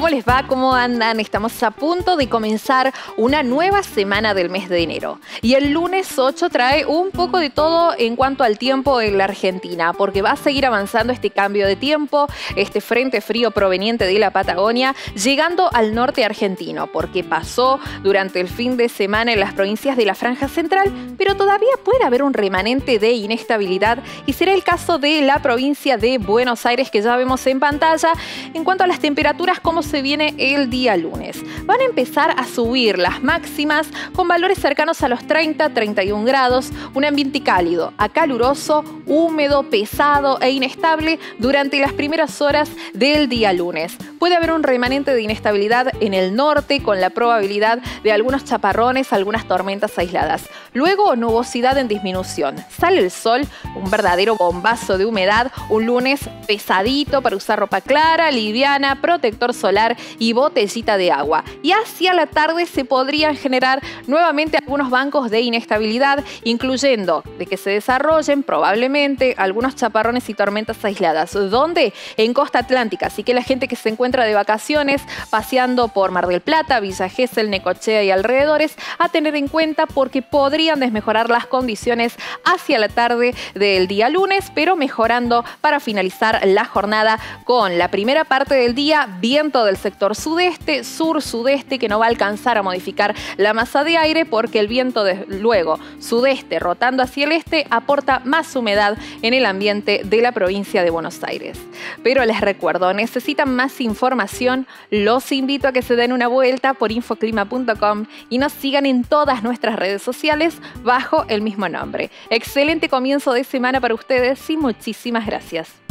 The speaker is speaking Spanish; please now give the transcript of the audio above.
¿Cómo les va? ¿Cómo andan? Estamos a punto de comenzar una nueva semana del mes de enero. Y el lunes 8 trae un poco de todo en cuanto al tiempo en la Argentina, porque va a seguir avanzando este cambio de tiempo, este frente frío proveniente de la Patagonia, llegando al norte argentino, porque pasó durante el fin de semana en las provincias de la Franja Central, pero todavía puede haber un remanente de inestabilidad y será el caso de la provincia de Buenos Aires que ya vemos en pantalla. En cuanto a las temperaturas, cómo viene el día lunes. Van a empezar a subir las máximas con valores cercanos a los 30, 31 grados, un ambiente cálido, acaluroso, húmedo, pesado e inestable durante las primeras horas del día lunes. Puede haber un remanente de inestabilidad en el norte con la probabilidad de algunos chaparrones, algunas tormentas aisladas. Luego, nubosidad en disminución. Sale el sol, un verdadero bombazo de humedad, un lunes pesadito para usar ropa clara, liviana, protector solar y botellita de agua. Y hacia la tarde se podrían generar nuevamente algunos bancos de inestabilidad, incluyendo de que se desarrollen probablemente algunos chaparrones y tormentas aisladas. ¿Dónde? En costa atlántica. Así que la gente que se encuentra de vacaciones, paseando por Mar del Plata, Villa Gesell, Necochea y alrededores, a tener en cuenta porque podrían desmejorar las condiciones hacia la tarde del día lunes, pero mejorando para finalizar la jornada con la primera parte del día, viento del sector sudeste, sur-sudeste, que no va a alcanzar a modificar la masa de aire porque el viento de luego sudeste rotando hacia el este aporta más humedad en el ambiente de la provincia de Buenos Aires. Pero les recuerdo, necesitan más los invito a que se den una vuelta por infoclima.com y nos sigan en todas nuestras redes sociales bajo el mismo nombre. Excelente comienzo de semana para ustedes y muchísimas gracias.